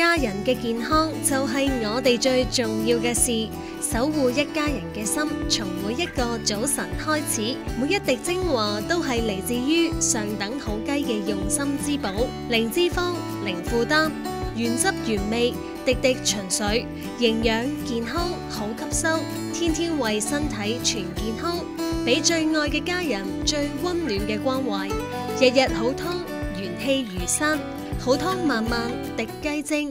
家人嘅健康就系我哋最重要嘅事。守护一家人嘅心从每一个早晨开始。每一滴精华都系嚟自于上等好鸡嘅用心之宝零脂肪零负担原汁原味滴滴纯粹营养健康好吸收天天为身体全健康俾最爱嘅家人最温暖嘅关怀日日好汤元气如山好汤慢慢滴鸡精。